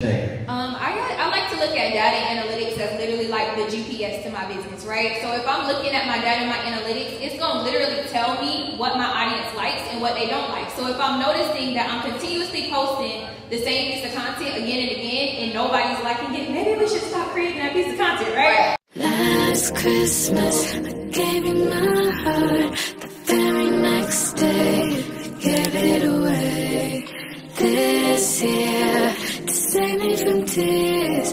Um, I, I like to look at data analytics as literally like the GPS to my business, right? So if I'm looking at my data, and my analytics, it's gonna literally tell me what my audience likes and what they don't like. So if I'm noticing that I'm continuously posting the same piece of content again and again and nobody's liking it, maybe we should stop creating that piece of content, right? Last Christmas, I gave you my heart. The very next day, I gave it away. This year, me tears,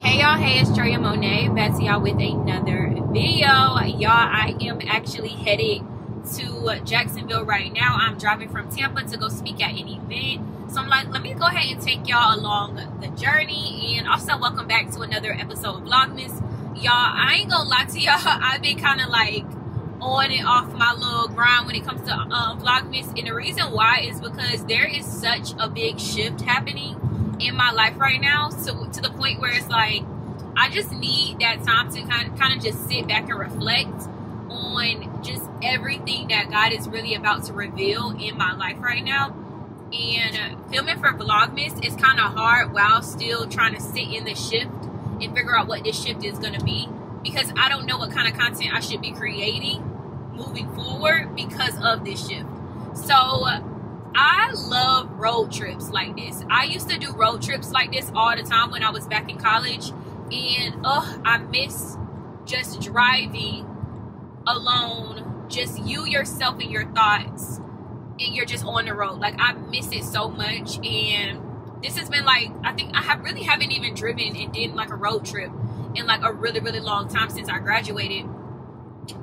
Hey y'all, hey, it's Troyia Monay. Back to y'all with another video. Y'all, I am actually headed to Jacksonville right now. I'm driving from Tampa to go speak at an event. So I'm like, let me go ahead and take y'all along the journey. And also, welcome back to another episode of Vlogmas. Y'all, I ain't gonna lie to y'all. I've been kind of like on and off my little grind when it comes to um, Vlogmas. And the reason why is because there is such a big shift happening in my life right now. So to the point where it's like, I just need that time to kind of, kind of just sit back and reflect on just everything that God is really about to reveal in my life right now. And uh, filming for Vlogmas is kind of hard while still trying to sit in the shift and figure out what this shift is going to be because I don't know what kind of content I should be creating moving forward because of this shift. So I love road trips like this. I used to do road trips like this all the time when I was back in college, and oh, I miss just driving alone, just you yourself and your thoughts, and you're just on the road. Like I miss it so much, and this has been like I think I have really haven't even driven and did like a road trip in like a really really long time since I graduated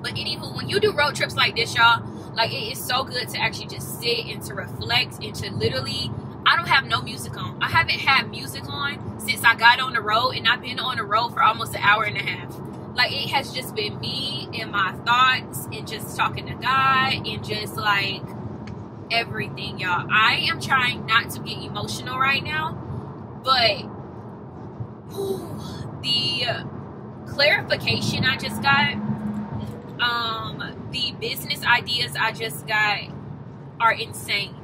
but anywho, when you do road trips like this, y'all, like it is so good to actually just sit and to reflect and to literally. I don't have no music on. I haven't had music on since I got on the road, and I've been on the road for almost an hour and a half. Like it has just been me and my thoughts, and just talking to God, and just like everything, y'all. I am trying not to get emotional right now, but whew, the clarification I just got um, the business ideas I just got are insane.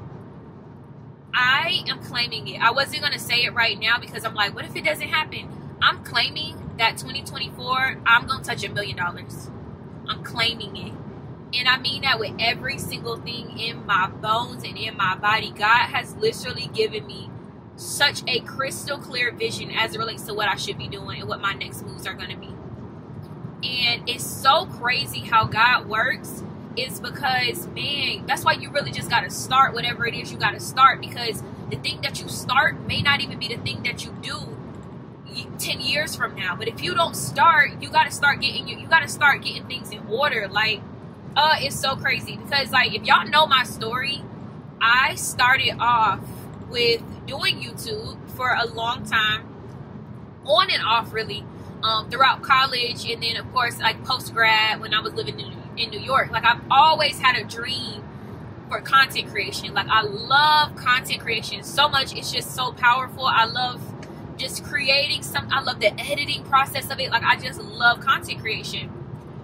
I am claiming it. I wasn't going to say it right now because I'm like, what if it doesn't happen? I'm claiming that 2024, I'm going to touch a million dollars. I'm claiming it. And I mean that with every single thing in my bones and in my body. God has literally given me such a crystal clear vision as it relates to what I should be doing and what my next moves are going to be. And it's so crazy how God works is because, man, that's why you really just got to start whatever it is you got to start because the thing that you start may not even be the thing that you do 10 years from now. But if you don't start, you got to start getting you, you got to start getting things in order. Like, uh, it's so crazy because, like, if y'all know my story, I started off with doing YouTube for a long time, on and off, really um, throughout college, and then of course like post grad when I was living in, in New York. Like I've always had a dream for content creation. Like I love content creation so much. It's just so powerful. I love just creating some. I love the editing process of it. Like I just love content creation.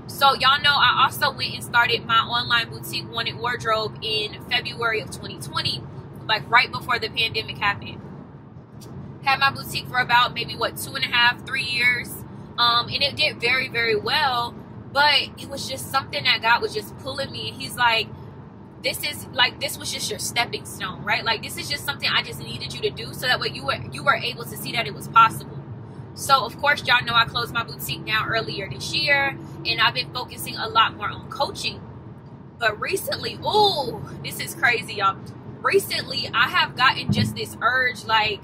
So y'all know I also went and started my online boutique Wanted Wardrobe in February of 2020, like right before the pandemic happened. Had my boutique for about maybe what two and a half, three years um, and it did very, very well. But it was just something that God was just pulling me. And He's like, this is like this was just your stepping stone, right? Like this is just something I just needed you to do so that way you were you were able to see that it was possible. So of course, y'all know I closed my boutique now earlier this year, and I've been focusing a lot more on coaching. But recently, oh, this is crazy, y'all. Recently, I have gotten just this urge, like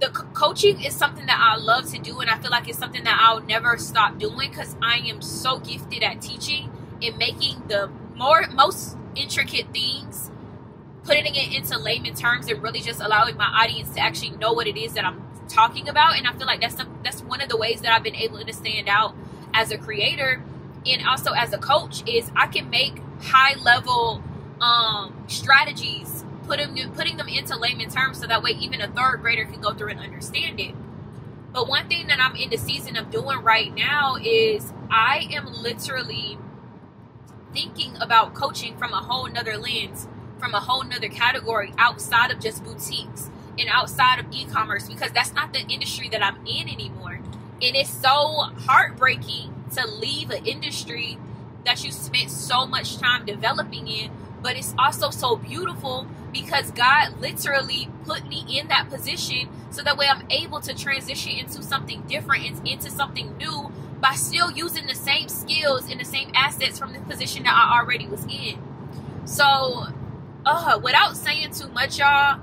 the coaching is something that I love to do, and I feel like it's something that I'll never stop doing because I am so gifted at teaching and making the more most intricate things, putting it into layman terms, and really just allowing my audience to actually know what it is that I'm talking about. And I feel like that's some, that's one of the ways that I've been able to stand out as a creator and also as a coach is I can make high level um, strategies putting putting them into layman terms so that way even a third grader can go through and understand it. But one thing that I'm in the season of doing right now is I am literally thinking about coaching from a whole nother lens, from a whole nother category outside of just boutiques. and outside of e-commerce because that's not the industry that I'm in anymore. And it's so heartbreaking to leave an industry that you spent so much time developing in, but it's also so beautiful because God literally put me in that position so that way I'm able to transition into something different and into something new by still using the same skills and the same assets from the position that I already was in. So, uh, without saying too much, y'all,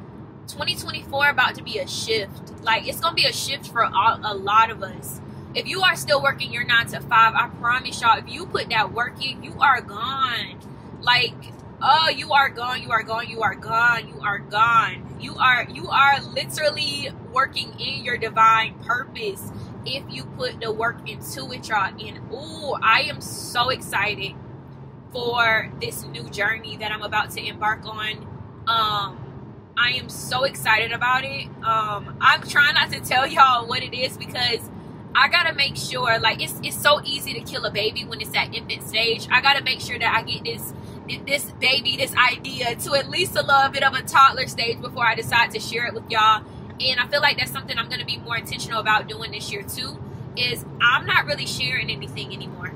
2024 about to be a shift. Like it's gonna be a shift for all, a lot of us. If you are still working your nine to five, I promise y'all, if you put that work in, you are gone. Like, oh, you are gone, you are gone, you are gone, you are gone. You are you are literally working in your divine purpose if you put the work into it, y'all. And oh, I am so excited for this new journey that I'm about to embark on. Um, I am so excited about it. Um, I'm trying not to tell y'all what it is because I gotta make sure, like, it's it's so easy to kill a baby when it's at infant stage. I gotta make sure that I get this this baby, this idea to at least a little bit of a toddler stage before I decide to share it with y'all. And I feel like that's something I'm gonna be more intentional about doing this year too. Is I'm not really sharing anything anymore.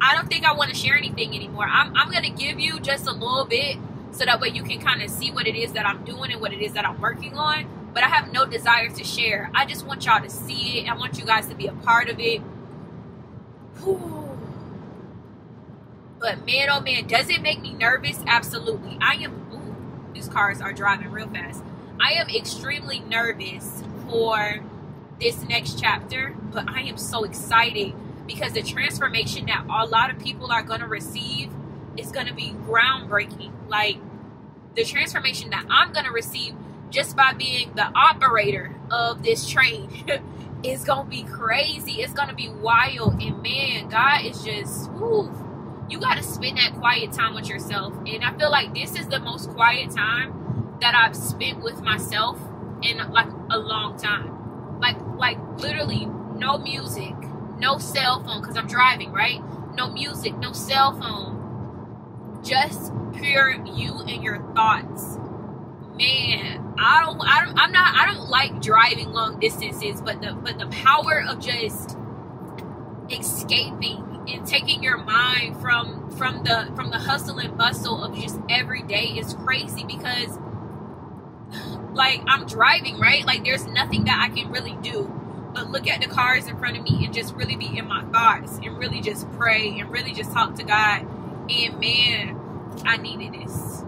I don't think I want to share anything anymore. I'm I'm gonna give you just a little bit so that way you can kind of see what it is that I'm doing and what it is that I'm working on. But I have no desire to share. I just want y'all to see it. I want you guys to be a part of it. Whew. But man, oh man, does it make me nervous? Absolutely. I am. Ooh, these cars are driving real fast. I am extremely nervous for this next chapter, but I am so excited because the transformation that a lot of people are going to receive is going to be groundbreaking. Like the transformation that I'm going to receive just by being the operator of this train is going to be crazy. It's going to be wild. And man, God is just, whew, you got to spend that quiet time with yourself. And I feel like this is the most quiet time that I've spent with myself in like a long time. Like, like literally no music, no cell phone, because I'm driving, right? No music, no cell phone just pure you and your thoughts man i don't i don't i'm not i don't like driving long distances but the but the power of just escaping and taking your mind from from the from the hustle and bustle of just every day is crazy because like i'm driving right like there's nothing that i can really do but look at the cars in front of me and just really be in my thoughts and really just pray and really just talk to god and man, I needed this.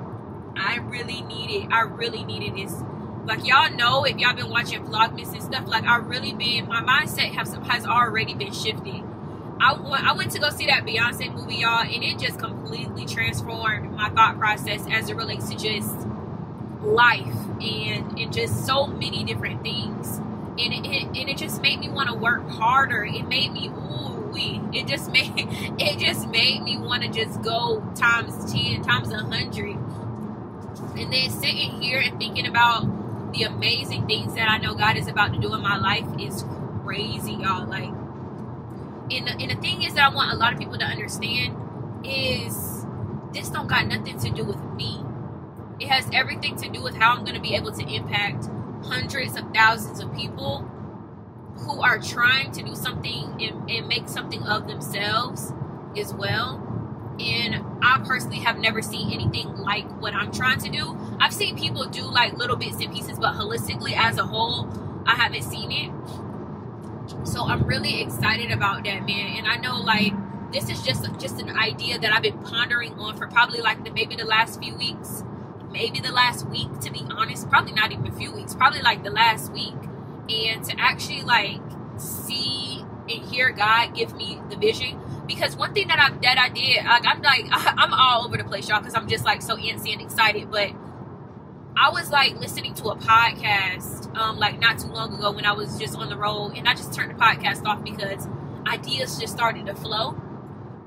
I really needed. It. I really needed this. Like y'all know, if y'all been watching Vlogmas and stuff, like I really been. My mindset has has already been shifted. I I went to go see that Beyonce movie, y'all, and it just completely transformed my thought process as it relates to just life and and just so many different things. And it, it and it just made me want to work harder. It made me ooh we. It just made it just made me want to just go times ten, times a hundred, and then sitting here and thinking about the amazing things that I know God is about to do in my life is crazy, y'all. Like, and the, and the thing is that I want a lot of people to understand is this don't got nothing to do with me. It has everything to do with how I'm going to be able to impact hundreds of thousands of people who are trying to do something and, and make something of themselves as well. And I personally have never seen anything like what I'm trying to do. I've seen people do like little bits and pieces, but holistically as a whole, I haven't seen it. So I'm really excited about that, man. And I know like this is just just an idea that I've been pondering on for probably like the maybe the last few weeks, maybe the last week to be honest. Probably not even a few weeks. Probably like the last week and to actually like see and hear God give me the vision. Because one thing that I that I did, like, I'm like I'm all over the place, y'all, because I'm just like so antsy and excited. But I was like listening to a podcast, um, like not too long ago when I was just on the road, and I just turned the podcast off because ideas just started to flow.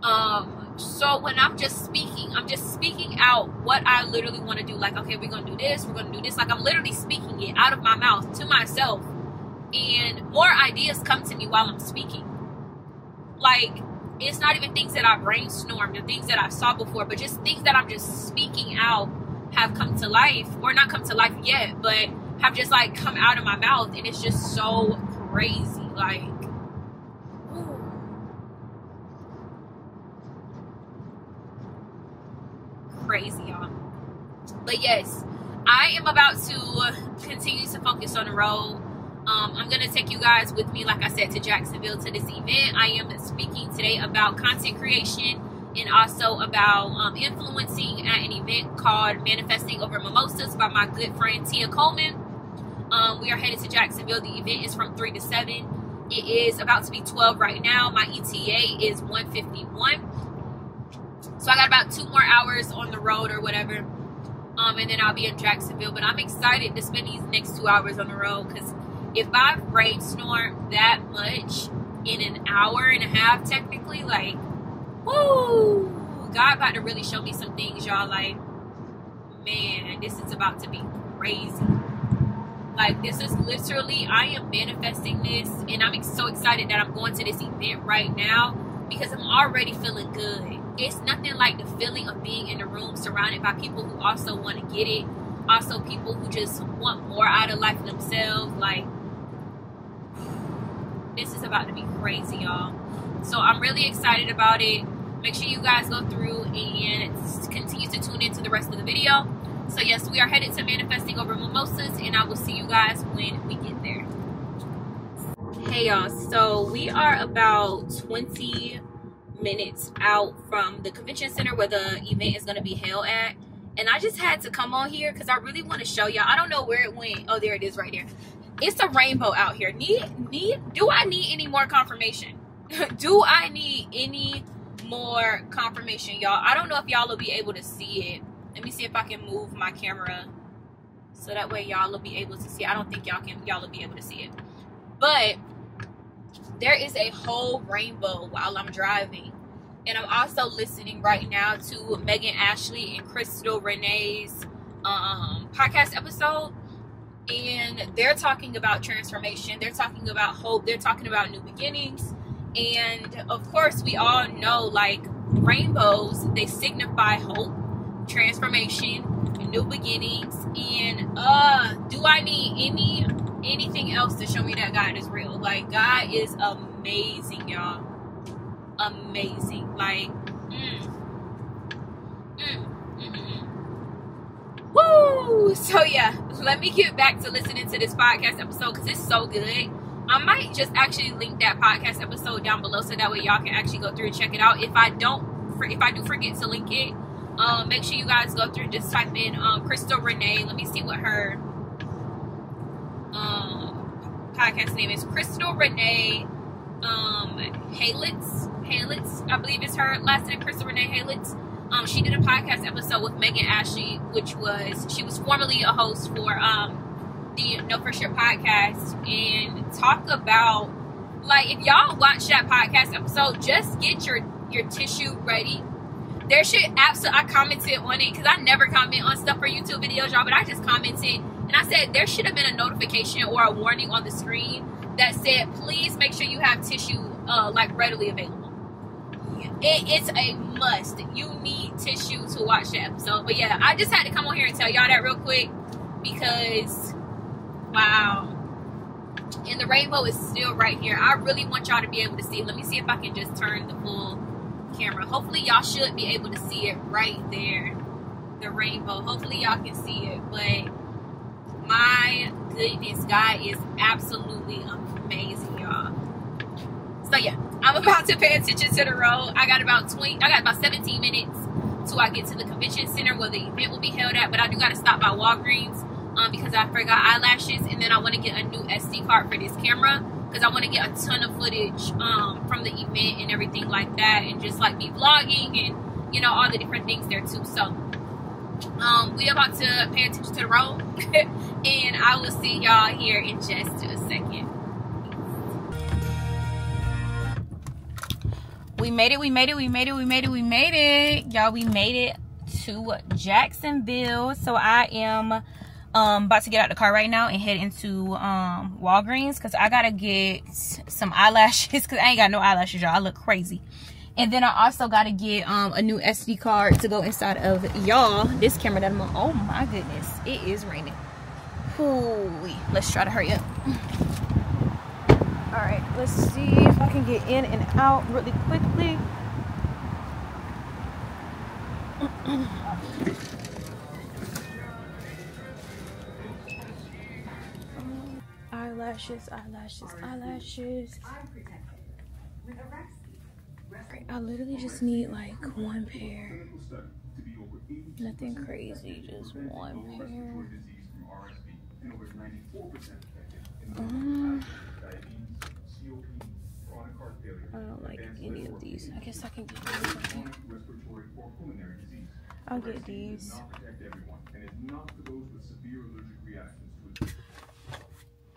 Um, so when I'm just speaking, I'm just speaking out what I literally want to do. Like, okay, we're gonna do this, we're gonna do this. Like I'm literally speaking it out of my mouth to myself and more ideas come to me while I'm speaking. Like it's not even things that I brainstormed or things that I saw before, but just things that I'm just speaking out have come to life, or not come to life yet, but have just like come out of my mouth and it's just so crazy like crazy y'all. But yes i am about to continue to focus on the road. Um, i'm gonna take you guys with me like i said to jacksonville to this event. I am speaking today about content creation and also about um, influencing at an event called Manifesting Over Mimosas by my good friend Tia Coleman. Um, we are headed to Jacksonville. The event is from 3 to 7. It is about to be 12 right now. My ETA is 151. So I got about two more hours on the road or whatever. Um, and then I'll be in Jacksonville. But I'm excited to spend these next two hours on the road because if I brainstorm that much in an hour and a half, technically, like Woo! God about to really show me some things, y'all. Like, man, this is about to be crazy. Like, this is literally, I am manifesting this, and I'm so excited that I'm going to this event right now because I'm already feeling good. It's nothing like the feeling of being in a room surrounded by people who also want to get it, also people who just want more out of life themselves. Like, this is about to be crazy, y'all. So I'm really excited about it. Make sure you guys go through and continue to tune into the rest of the video. So yes, we are headed to Manifesting Over Mimosas and I will see you guys when we get there. Hey y'all, so we are about 20 minutes out from the convention center where the event is going to be held at. And I just had to come on here because I really want to show y'all. I don't know where it went. Oh, there it is right there. It's a rainbow out here. Need, need, do I need any more confirmation? do I need any more confirmation, y'all? I don't know if y'all will be able to see it. Let me see if I can move my camera so that way y'all will be able to see. I don't think y'all can y'all will be able to see it. But there is a whole rainbow while I'm driving. And I'm also listening right now to Megan Ashley and Crystal Renee's um, podcast episode. And they're talking about transformation. They're talking about hope. They're talking about new beginnings and of course, we all know like rainbows, they signify hope, transformation, new beginnings. And uh, do I need any anything else to show me that God is real? Like God is amazing, y'all. Amazing. Like, mm, mm, mm. Woo! So yeah, let me get back to listening to this podcast episode because it's so good. I might just actually link that podcast episode down below so that way y'all can actually go through and check it out. If I don't, if I do forget to link it, um, make sure you guys go through just type in um, Crystal Renee. Let me see what her um, podcast name is. Crystal Renee um, Halitz. Halitz, I believe is her last name. Crystal Renee Halitz. Um, she did a podcast episode with Megan Ashley, which was she was formerly a host for um, the Know For Sure podcast and talk about like if y'all watch that podcast episode, just get your your tissue ready. There should absolutely I commented on it because I never comment on stuff for YouTube videos, y'all, but I just commented and I said there should have been a notification or a warning on the screen that said please make sure you have tissue uh, like readily available. It, it's a must. You need tissue to watch the episode. But yeah, I just had to come on here and tell y'all that real quick because Wow. And the rainbow is still right here. I really want y'all to be able to see. Let me see if I can just turn the full camera. Hopefully y'all should be able to see it right there. The rainbow. Hopefully y'all can see it. But my goodness, God is absolutely amazing, y'all. So yeah, I'm about to pay attention to the road. I got about 20, I got about 17 minutes till I get to the convention center where the event will be held at. But I do got to stop by Walgreens um, because I forgot eyelashes, and then I want to get a new SD card for this camera because I want to get a ton of footage um, from the event and everything like that, and just like me vlogging and you know all the different things there too. So um, we about to pay attention to the road, and I will see y'all here in just a second. We made it, we made it, we made it, we made it, we made it. Y'all, we made it to Jacksonville. So I am um about to get out the car right now and head into um walgreens because i gotta get some eyelashes because i ain't got no eyelashes y'all. I look crazy. And then i also gotta get um a new sd card to go inside of y'all this camera that i'm on. Oh my goodness it is raining. Ooh, let's try to hurry up. All right, let's see if I can get in and out really quickly. eyelashes, eyelashes, eyelashes. I literally just need like one pair. Nothing crazy, just one pair. Um, I don't like any of these. I guess I can get these. I'll get these.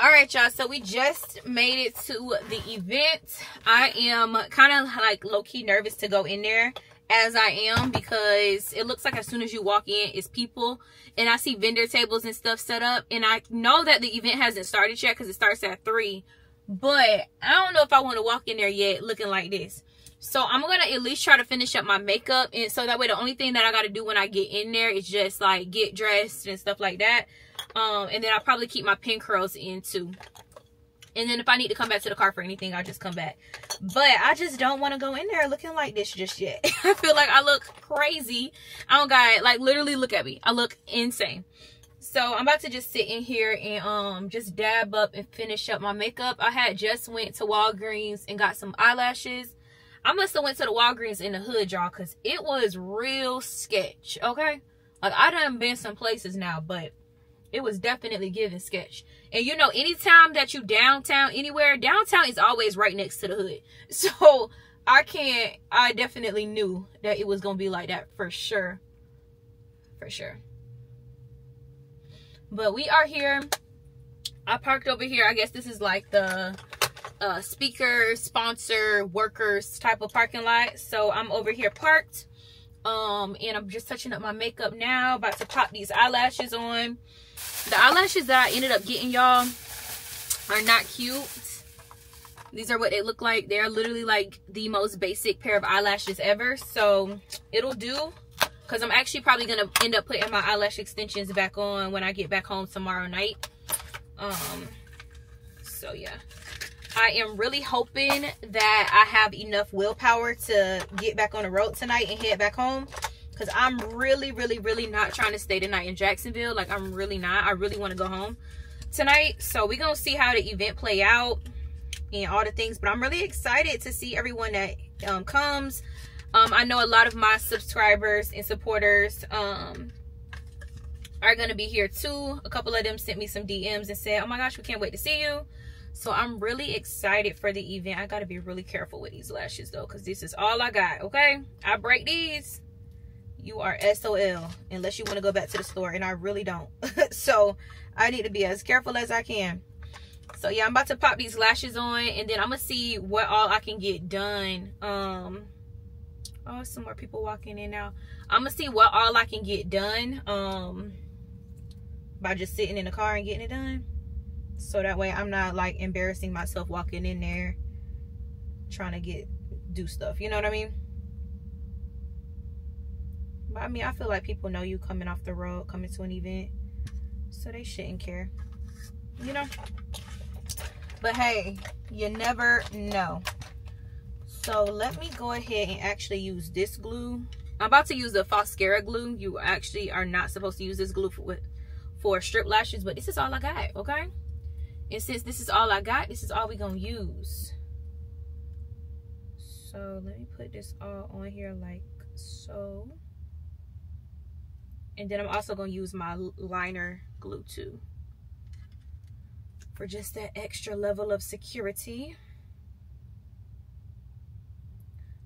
All right y'all so we just made it to the event. I am kind of like low-key nervous to go in there as i am because it looks like as soon as you walk in it's people and i see vendor tables and stuff set up and i know that the event hasn't started yet because it starts at three but i don't know if i want to walk in there yet looking like this. So i'm gonna at least try to finish up my makeup and so that way the only thing that i got to do when i get in there is just like get dressed and stuff like that um, and then I'll probably keep my pin curls in too. And then if I need to come back to the car for anything, I'll just come back. But I just don't want to go in there looking like this just yet. I feel like I look crazy. I don't got like literally look at me. I look insane. So I'm about to just sit in here and um just dab up and finish up my makeup. I had just went to Walgreens and got some eyelashes. I must have went to the Walgreens in the hood, y'all, because it was real sketch, okay? Like, I done been some places now, but it was definitely giving sketch. And you know, anytime that you downtown anywhere, downtown is always right next to the hood. So I can't, I definitely knew that it was going to be like that for sure. For sure. But we are here. I parked over here. I guess this is like the uh, speaker, sponsor, workers type of parking lot. So I'm over here parked. Um, and I'm just touching up my makeup now. About to pop these eyelashes on the eyelashes that I ended up getting, y'all, are not cute. These are what they look like. They're literally like the most basic pair of eyelashes ever. So it'll do. Because I'm actually probably to end up putting my eyelash extensions back on when I get back home tomorrow night. Um, so yeah. I am really hoping that I have enough willpower to get back on the road tonight and head back home. Because i'm really really really not trying to stay tonight in jacksonville. Like i'm really not. I really want to go home tonight. So we're gonna see how the event play out and all the things. But i'm really excited to see everyone that um, comes. Um, i know a lot of my subscribers and supporters um, are gonna be here too. A couple of them sent me some dms and said oh my gosh we can't wait to see you so i'm really excited for the event i gotta be really careful with these lashes though because this is all i got okay i break these you are SOL unless you want to go back to the store and I really don't. so I need to be as careful as I can. So yeah, I'm about to pop these lashes on and then I'm to see what all I can get done. Um, oh, some more people walking in now. I'm to see what all I can get done um, by just sitting in the car and getting it done. So that way I'm not like embarrassing myself walking in there trying to get do stuff. You know what I mean? But I mean, I feel like people know you coming off the road, coming to an event. So they shouldn't care. You know? But hey, you never know. So let me go ahead and actually use this glue. I'm about to use the Foscara glue. You actually are not supposed to use this glue for, for strip lashes, but this is all I got, okay? And since this is all I got, this is all we're going to use. So let me put this all on here like so. And then I'm also going to use my liner glue too. For just that extra level of security.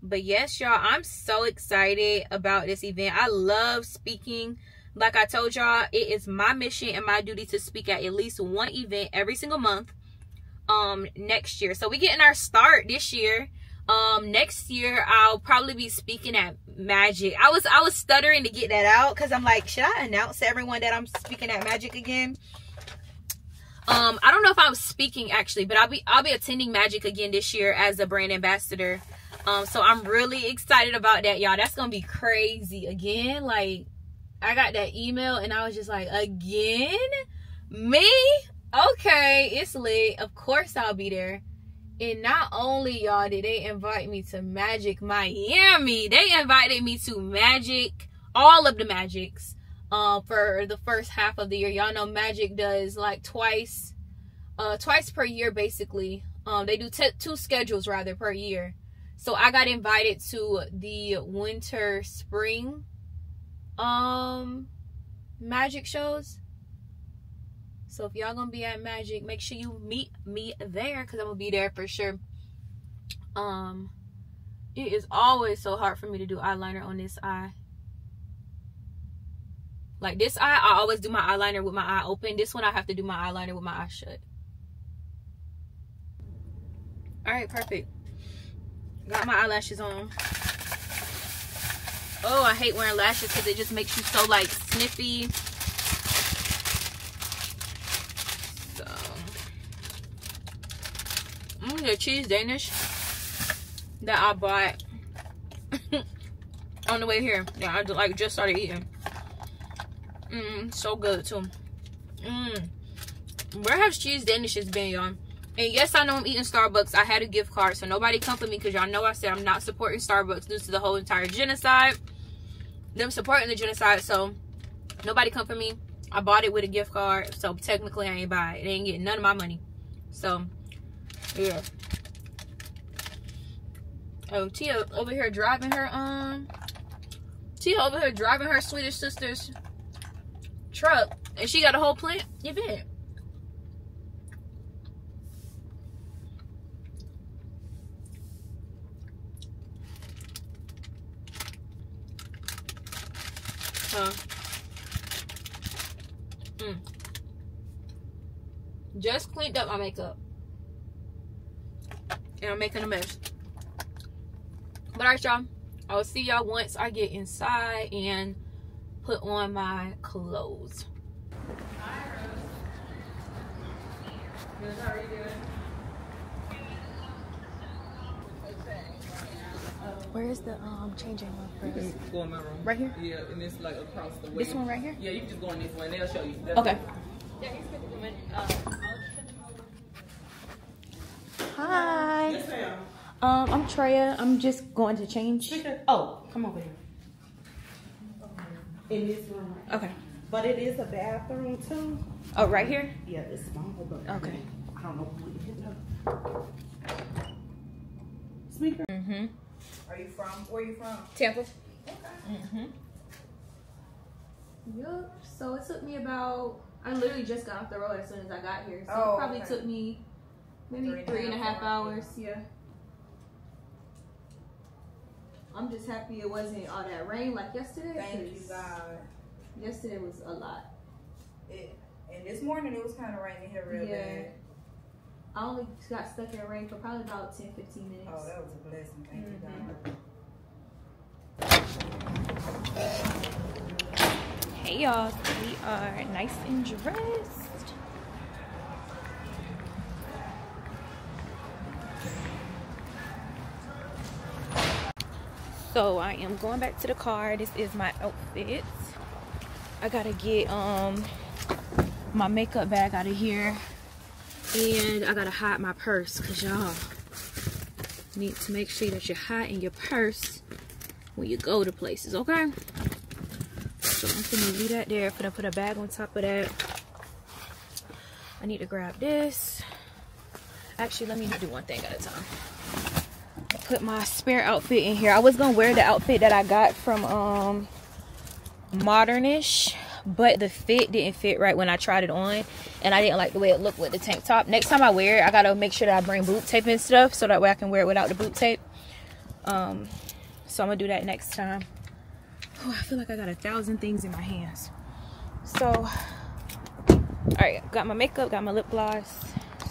But yes, y'all, I'm so excited about this event. I love speaking. Like I told y'all, it is my mission and my duty to speak at at least one event every single month um next year. So we getting our start this year. Um next year i'll probably be speaking at magic. I was i was stuttering to get that out because i'm like should i announce to everyone that i'm speaking at magic again? Um i don't know if i'm speaking actually but i'll be i'll be attending magic again this year as a brand ambassador. Um so i'm really excited about that y'all. That's gonna be crazy again like i got that email and i was just like again Me? Okay, it's lit. Of course I'll be there. And not only y'all did they invite me to Magic Miami, they invited me to Magic, all of the Magics, uh, for the first half of the year. Y'all know Magic does like twice, uh, twice per year basically. Um, they do two schedules rather per year. So I got invited to the winter spring, um, magic shows. So if y'all gonna be at Magic, make sure you meet me there because I'm gonna be there for sure. Um, it is always so hard for me to do eyeliner on this eye. Like this eye, I always do my eyeliner with my eye open. This one, I have to do my eyeliner with my eye shut. All right, perfect. Got my eyelashes on. Oh, I hate wearing lashes because it just makes you so like sniffy mm, the cheese Danish that I bought on the way here. Yeah, I like just started eating. Mmm, so good too. Mmm. Where has cheese Danishes been, y'all? And yes, I know I'm eating Starbucks. I had a gift card, so nobody come for me because y'all know I said I'm not supporting Starbucks due to the whole entire genocide. Them supporting the genocide, so nobody come for me. I bought it with a gift card, so technically I ain't buy it. They ain't getting none of my money. So yeah. Oh, Tia over here driving her um Tia over here driving her Swedish sister's truck and she got a whole plant event. Huh. Mm. Just cleaned up my makeup and I'm making a mess. But alright, y'all. I will see y'all once I get inside and put on my clothes. Where is the um changing room? You can go in my room. Right here? Yeah, and it's like across the way. This one right here? Yeah, you can just go in this one. They'll show you. That's okay. Hi. Yes, ma'am. Um, I'm Troyia. I'm just going to change. Oh, come over here. In this room. Right Okay. But it is a bathroom too. Oh, right here? Yeah, it's small, but Okay. I don't know who it is. Speaker. Mm-hmm. Are you from? Where are you from? Tampa. Okay. Mm-hmm. Yup. So it took me about. I literally just got off the road as soon as I got here. So Oh, it probably okay. took me maybe Three and a three and a half half hours. hours. Yeah. I'm just happy it wasn't all that rain like yesterday. Thank you, 'cause God. Yesterday was a lot. It, and this morning it was kind of raining here real Yeah. bad. I only got stuck in rain for probably about 10, 15 minutes. Oh, that was a blessing. Thank you, Mhm. God. Hey y'all, we are nice and dressed. So I am going back to the car. This is my outfit. I gotta get um my makeup bag out of here. And I gotta hide my purse because y'all need to make sure that you hide in your purse when you go to places, okay? So I'm gonna leave that there. I'm gonna put a bag on top of that. I need to grab this. Actually, let me do one thing at a time. Put my spare outfit in here. I was gonna wear the outfit that I got from um Modernish, but the fit didn't fit right when I tried it on, and I didn't like the way it looked with the tank top. Next time I wear it, I gotta make sure that I bring boot tape and stuff so that way I can wear it without the boot tape. Um, so I'm gonna do that next time. Oh, I feel like I got a thousand things in my hands. So, all right, got my makeup, got my lip gloss.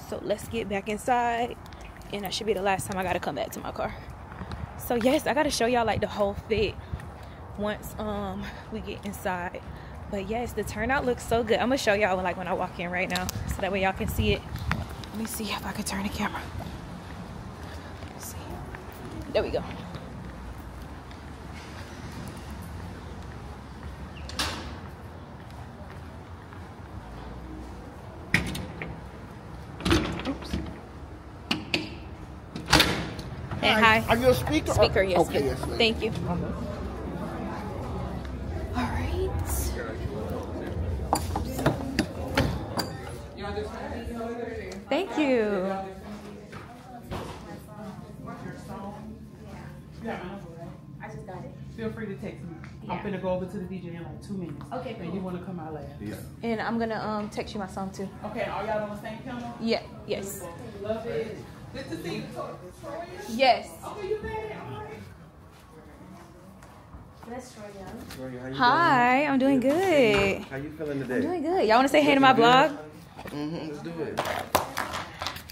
So let's get back inside. And that should be the last time I gotta come back to my car. So yes, I gotta show y'all like the whole fit once um we get inside. But yes, the turnout looks so good. I'm gonna show y'all like when I walk in right now, so that way y'all can see it. Let me see if I can turn the camera. Let's see. There we go. And hi. Are you a speaker? or- yes. Okay, yes. yes. Thank you. All right. Thank you. I just got it. Feel free to text me. I'm gonna go over to the DJ in like two minutes. Okay, And you wanna come out later? Yeah. And I'm gonna um text you my song too. Okay, are y'all on the same channel? Yeah. Yes. Love it. Good to see you. Troy. Yes. Okay, you made it. All right. Troy Young. Gloria, how you Hi. I'm doing good. doing? How you feeling today? Doing good. Y'all want to say hey to my blog? Mm-hmm, let's do it.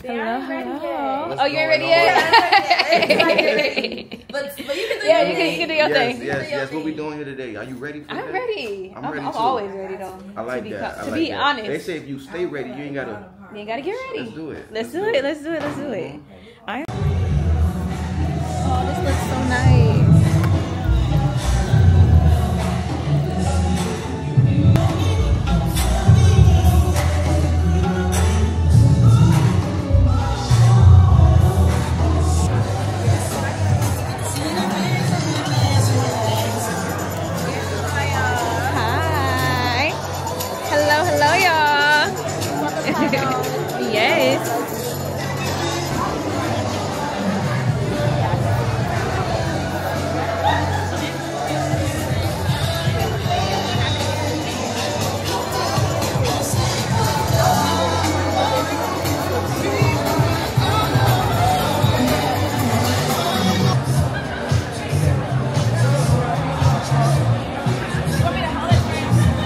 Hello. Hello. Oh, you ain't going ready yet? But, but you can do yeah, your you can, you thing. can do your yes, thing. yes, yes. What we doing here today? Are you ready for I'm that? ready. I'm I'm, ready I'm too. always ready though. I like to that. co- I to like be that. honest. They say if you stay ready, you ain't gotta. You gotta get ready. Let's do it. Let's, do, it. it. Let's do it. Let's do it. Mm-hmm. yes.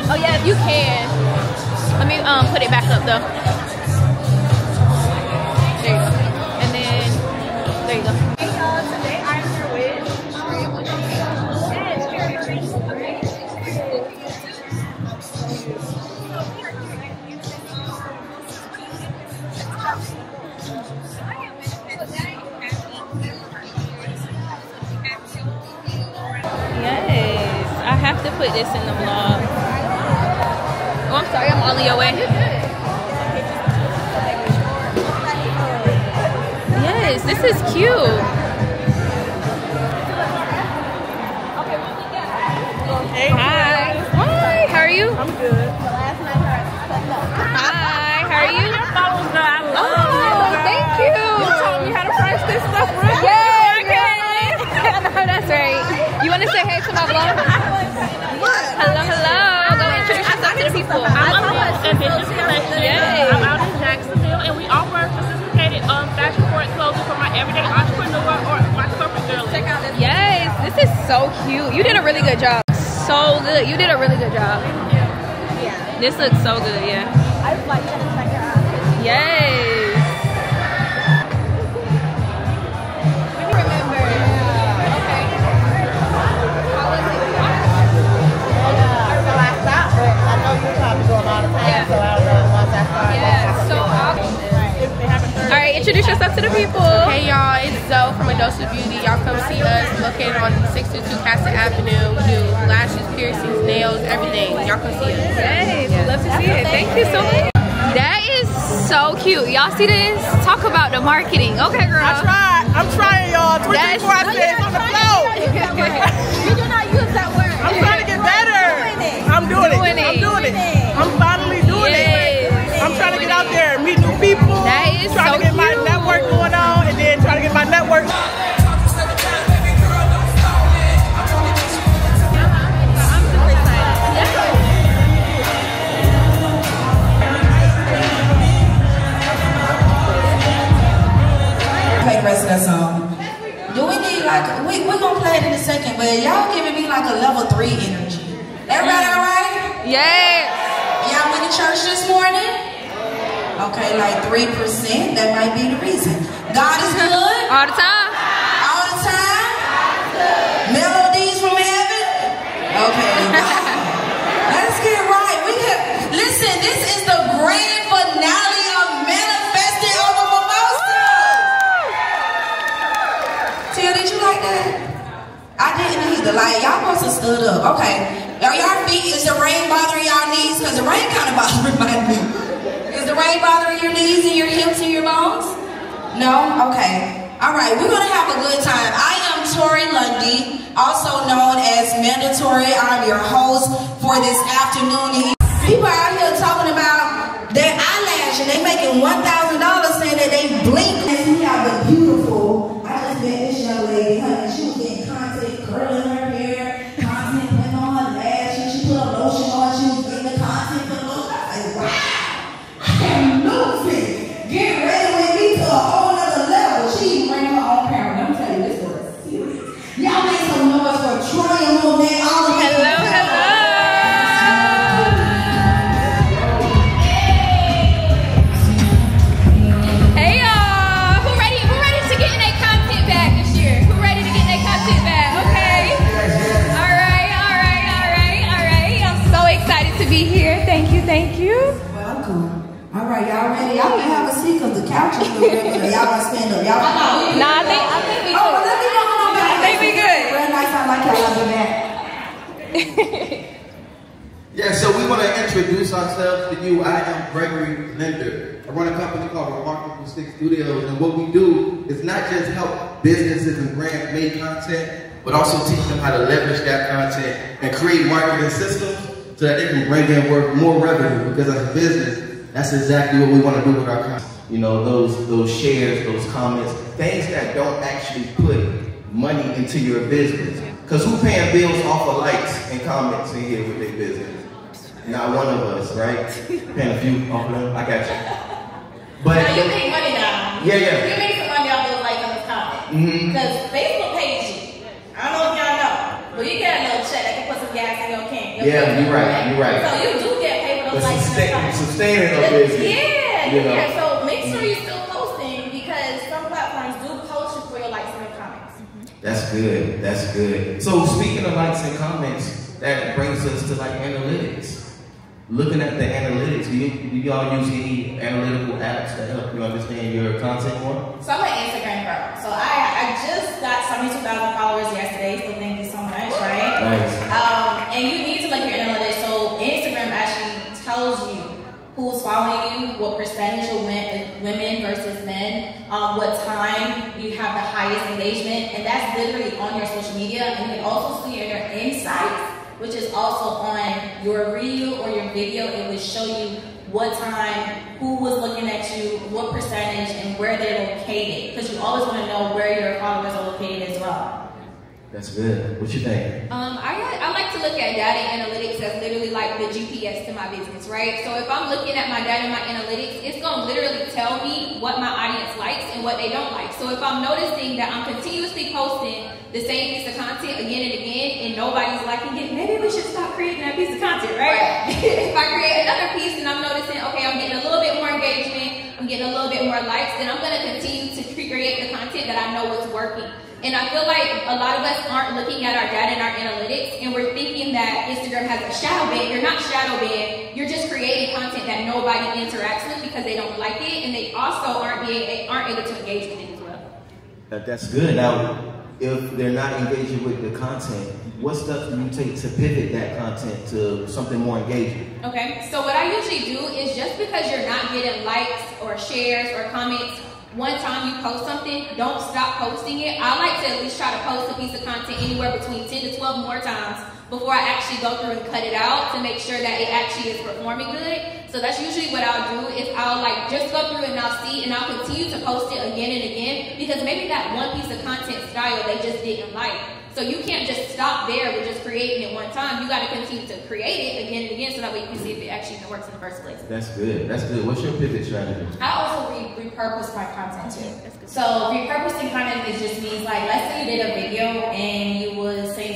Oh yeah, you can. Let me um put it back up though. To put this in the vlog. Oh, I'm sorry, I'm all your way. Yes, this is cute. Hey. Hi. Hi, how are you? I'm good. Hi, how are you? Oh, thank you. You taught me how to French this stuff, right? Say hey to my vlog? Hello, hello. Go introduce yourself to the people. I'm Ambitious Collective. Yay. I'm out in Jacksonville, and we offer sophisticated um, fashion forward clothing for my everyday entrepreneur or my corporate girl. Check out this. Yes, this is so cute. You did a really good job. So good. You did a really good job. Yeah. This looks so good, yeah. I like, gonna check Yeah. Yeah, so I'll- All right, introduce yourself to the people. Hey y'all, it's Zoe from Adosa Beauty. Y'all come see us. Located on 622 Cassat Avenue. We do lashes, piercings, nails, everything. Y'all come see us. Yes, we love to see it. Thank you so much. That is so cute. Y'all see this? Talk about the marketing. Okay, girl. I tried. I'm trying, y'all. That's- 24 I said on the floor. You do not use that word. I'm doing it. Doing I'm doing it. I'm finally doing Yes. it. I'm trying to get out there and meet new people. That is trying so to get my network going on and then trying to get my network. Businesses and brands make content, but also teach them how to leverage that content and create marketing systems so that they can bring in work more revenue. Because as a business, that's exactly what we want to do with our content. You know, those those shares, those comments, things that don't actually put money into your business. Because who paying bills off of likes and comments in here with their business? Not one of us, right? Paying a few off of them. I got you. But Now you make money now. Yeah, yeah. You make some money off those likes on this comment. Mhm. Because Facebook pays you. I don't know if y'all know, but you get a little check that can put some gas in your can. your Yeah, you're right, you're right. So you do get paid for but those likes in sustain, the sustaining a business. Yeah, you know? yeah. So make sure mm-hmm. you're still posting because some platforms do post for your likes and your comments. Mm-hmm. That's good. That's good. So speaking of likes and comments, that brings us to like analytics. Looking at the analytics, do, you, do y'all use any analytical apps to help you understand your content more? So I'm an Instagram girl. So I I just got 72,000 followers yesterday. So thank you so much, right? Nice. Um, and you need to look at your analytics. So Instagram actually tells you who's following you, what percentage of women, versus men, um, what time you have the highest engagement, and that's literally on your social media. And you can also see in your insights, which is also on your reel or your video. It will show you what time, who was looking at you, what percentage, and where they're located. Because you always want to know where your followers are located as well. That's good. What you think? Um, I, I like to look at data analytics as literally like the GPS to my business, right? So if I'm looking at my data and my analytics, it's gonna literally tell me what my audience likes and what they don't like. So if I'm noticing that I'm continuously posting the same piece of content again and again and nobody's liking it, maybe we should stop creating that piece of content, right? if I create another piece and I'm noticing, okay, I'm getting a little bit more engagement, Getting a little bit more likes, then I'm gonna continue to create the content that I know is working. And I feel like a lot of us aren't looking at our data and our analytics, and we're thinking that Instagram has a shadow ban. You're not shadow banned. You're just creating content that nobody interacts with because they don't like it, and they also aren't being aren't able to engage with it as well. That, that's good. Now, if they're not engaging with the content, what steps do you take to pivot that content to something more engaging? Okay, so what I usually do is just because you're not getting likes or shares or comments one time you post something, don't stop posting it. I like to at least try to post a piece of content anywhere between 10 to 12 more times before I actually go through and cut it out to make sure that it actually is performing good. So that's usually what I'll do is I'll like just go through and I'll see and I'll continue to post it again and again because maybe that one piece of content style they just didn't like. So you can't just stop there with just creating it one time. You got to continue to create it again and again so that way you can see if it actually even works in the first place. That's good. That's good. What's your pivot strategy? I also re- repurpose my content too. So repurposing content is just means like let's say you did a video and you was saying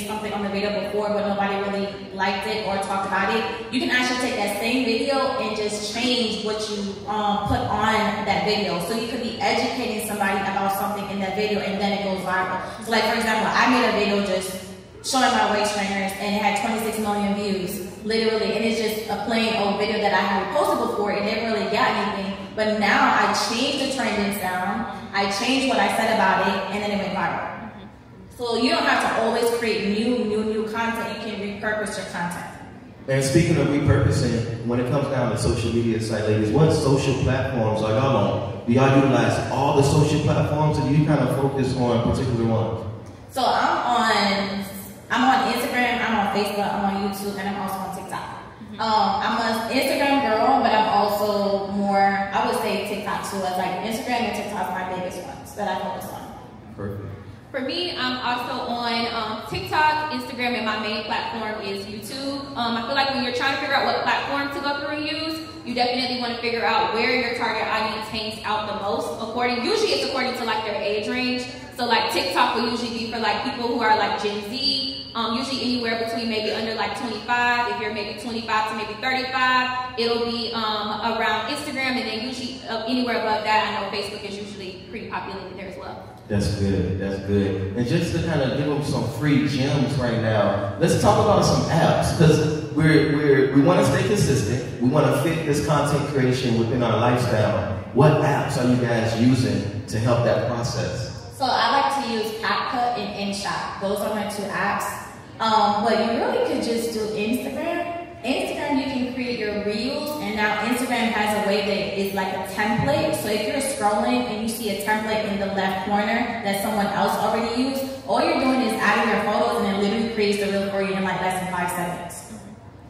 the video before but nobody really liked it or talked about it. You can actually take that same video and just change what you um, put on that video. So you could be educating somebody about something in that video and then it goes viral. So like for example, I made a video just showing my waist trainers and it had 26 million views, literally. And it's just a plain old video that I had posted before and never really got anything. But now I changed the trending sound, I changed what I said about it, and then it went viral. So you don't have to always create new, new content. You can repurpose your content. And speaking of repurposing, when it comes down to social media site, ladies, what social platforms are y'all on? Do y'all utilize all the social platforms, or do you kind of focus on particular ones? So I'm on I'm on Instagram, I'm on Facebook, I'm on YouTube, and I'm also on TikTok. Um, I'm an Instagram girl, but I'm also more I would say TikTok too. As like Instagram and TikTok are my biggest ones that I focus on. Perfect. For me, I'm also on um, TikTok, Instagram, and my main platform is YouTube. Um, I feel like when you're trying to figure out what platform to go through and use, you definitely want to figure out where your target audience hangs out the most. According, usually it's according to like their age range. So like TikTok will usually be for like people who are like Gen Z, um, usually anywhere between maybe under like 25. If you're maybe 25 to maybe 35, it'll be um, around Instagram, and then usually uh, anywhere above that, I know Facebook is usually pretty populated there as well. That's good. That's good. And just to kind of give them some free gems right now, let's talk about some apps because we're, we're, we want to stay consistent. We want to fit this content creation within our lifestyle. What apps are you guys using to help that process? So I like to use CapCut and InShot. Those are my two apps. Um, but you really could just do Instagram. Instagram, you can create your reels, and now Instagram has a way that is like a template. So if you're scrolling and you see a template in the left corner that someone else already used, all you're doing is adding your photos, and it literally creates the reel for you in like less than five seconds.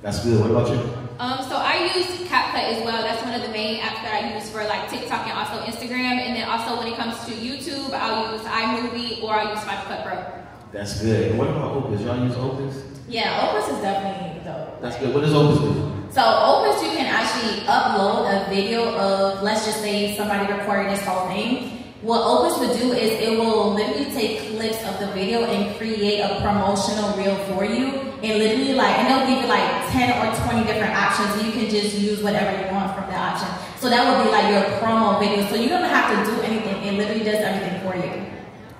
That's good. What about you? Um, so I use CapCut as well. That's one of the main apps that I use for like TikTok and also Instagram. And then also when it comes to YouTube, I'll use iMovie or I'll use Final Cut Pro. That's good. And what about Opus? Y'all use Opus? Yeah, Opus is definitely dope. That's good. What does Opus do? So Opus, you can actually upload a video of, let's just say somebody recorded this whole thing. What Opus would do is it will literally take clips of the video and create a promotional reel for you. And literally like, and they'll give you like 10 or 20 different options. And you can just use whatever you want from the option. So that would be like your promo video. So you don't have to do anything. It literally does everything for you.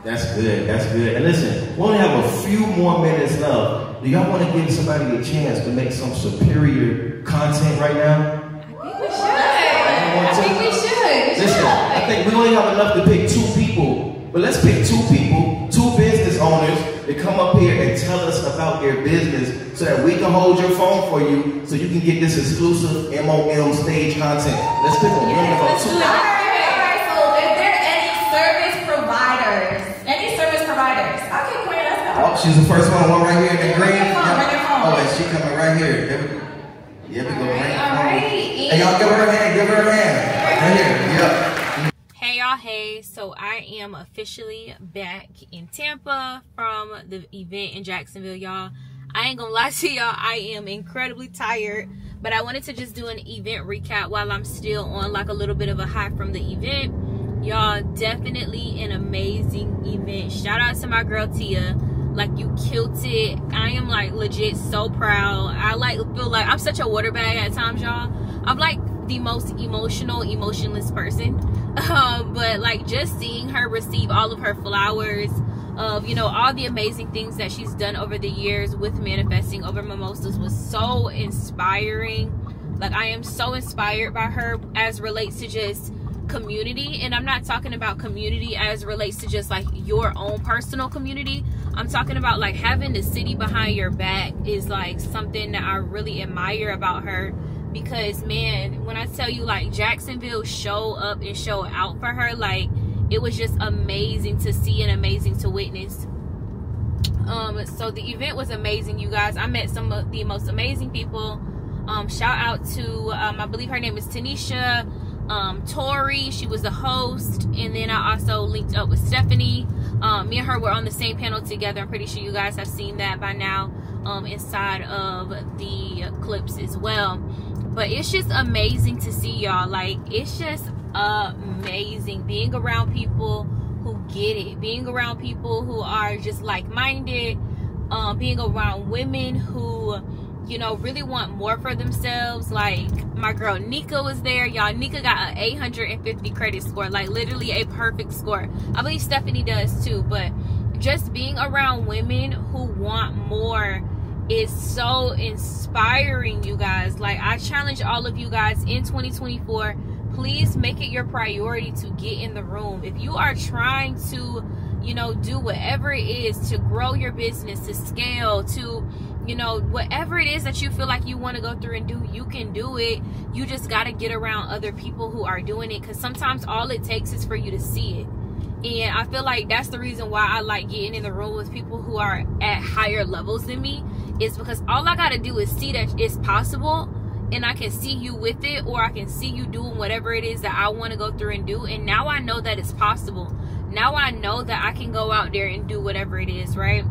That's good. That's good. And listen, we only have a few more minutes left. Do y'all want to give somebody a chance to make some superior content right now? I think we should. I, think We Listen, I think we only have enough to pick two people, but let's pick two people, two business owners, to come up here and tell us about their business so that we can hold your phone for you so you can get this exclusive MOM stage content. Let's pick them. We only have Let's do two. it. Alright, so if there are any service providers, any service providers, okay, Queen, let's go. Oh, Oh, she's the first one, one right here in the green. Bring your phone, bring your phone. Oh, and she coming right here. There we, yeah, we go. Right, Alright. Hey, y'all give her a hand. Give her a hand. Right here. Yep. Hey y'all, hey. So I am officially back in Tampa from the event in Jacksonville, y'all. I ain't gonna lie to y'all, I am incredibly tired, but I wanted to just do an event recap while I'm still on like a little bit of a high from the event. Y'all, definitely an amazing event. Shout out to my girl Tia. Like you killed it. I am like legit so proud. I like feel like I'm such a water bag at times, y'all. I'm like the most emotional, emotionless person. Um, but like just seeing her receive all of her flowers of you know all the amazing things that she's done over the years with manifesting over mimosas was so inspiring. Like I am so inspired by her as relates to just community and I'm not talking about community as relates to just like your own personal community. I'm talking about like having the city behind your back is like something that I really admire about her because man, when I tell you like Jacksonville show up and show out for her, like it was just amazing to see and amazing to witness. Um, so the event was amazing, you guys. I met some of the most amazing people. Um, shout out to um, I believe her name is Tanisha um, Tori. She was the host, and then I also linked up with Stephanie. Um, me and her were on the same panel together. I'm pretty sure you guys have seen that by now um, inside of the clips as well. But it's just amazing to see y'all. Like it's just amazing being around people who get it, being around people who are just like-minded, um, being around women who you know, really want more for themselves. Like my girl Nika was there. Y'all, Nika got an 850 credit score, like literally a perfect score. I believe Stephanie does too, but just being around women who want more is so inspiring, you guys. Like I challenge all of you guys in 2024, please make it your priority to get in the room. If you are trying to you know, do whatever it is to grow your business, to scale, to, you know, whatever it is that you feel like you want to go through and do, you can do it. You just got to get around other people who are doing it because sometimes all it takes is for you to see it. And I feel like that's the reason why I like getting in the room with people who are at higher levels than me is because all I got to do is see that it's possible and I can see you with it or I can see you doing whatever it is that I want to go through and do. And now I know that it's possible. Now I know that I can go out there and do whatever it is, right?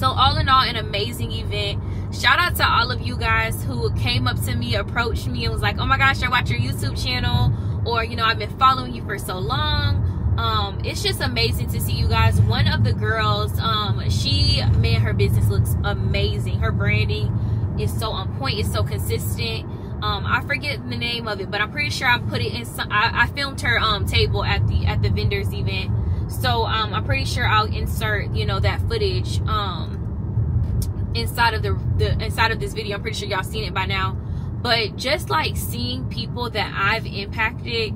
So all in all, an amazing event. Shout out to all of you guys who came up to me, approached me, and was like, "Oh my gosh, I watch your YouTube channel," or you know, I've been following you for so long. Um, it's just amazing to see you guys. One of the girls, um, she man, her business looks amazing. Her branding is so on point. It's so consistent. Um, I forget the name of it, but I'm pretty sure I put it in. Some, I, I filmed her um table at the at the vendors event so um, I'm pretty sure I'll insert, you know, that footage um, inside of the, the inside of this video. I'm pretty sure y'all seen it by now. But just like seeing people that I've impacted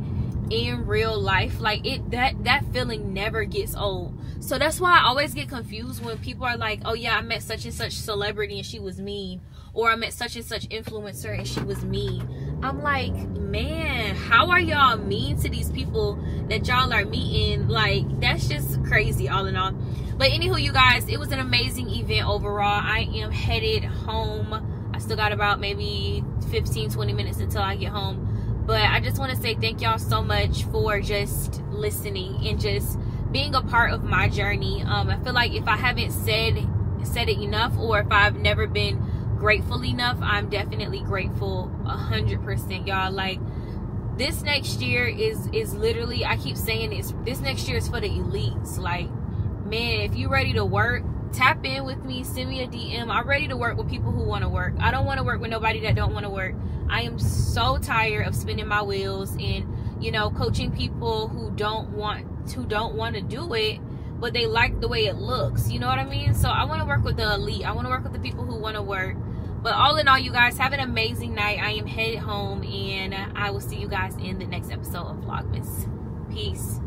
in real life, like it that that feeling never gets old. So that's why I always get confused when people are like, "Oh yeah, I met such and such celebrity and she was mean," or "I met such and such influencer and she was mean." I'm like, man, how are y'all mean to these people that y'all are meeting? Like, that's just crazy, all in all. But anywho, you guys, it was an amazing event overall. I am headed home. I still got about maybe 15, 20 minutes until I get home. But I just want to say thank y'all so much for just listening and just being a part of my journey. Um, I feel like if I haven't said said it enough, or if I've never been grateful enough i'm definitely grateful a hundred percent y'all. Like this next year is is literally i keep saying this this next year is for the elites. Like man if you ready to work tap in with me send me a dm i'm ready to work with people who want to work. I don't want to work with nobody that don't want to work. I am so tired of spinning my wheels and you know coaching people who don't want who don't want to do it but they like the way it looks. You know what i mean? So i want to work with the elite. I want to work with the people who want to work but all in all, you guys have an amazing night. I am headed home and I will see you guys in the next episode of Vlogmas. Peace.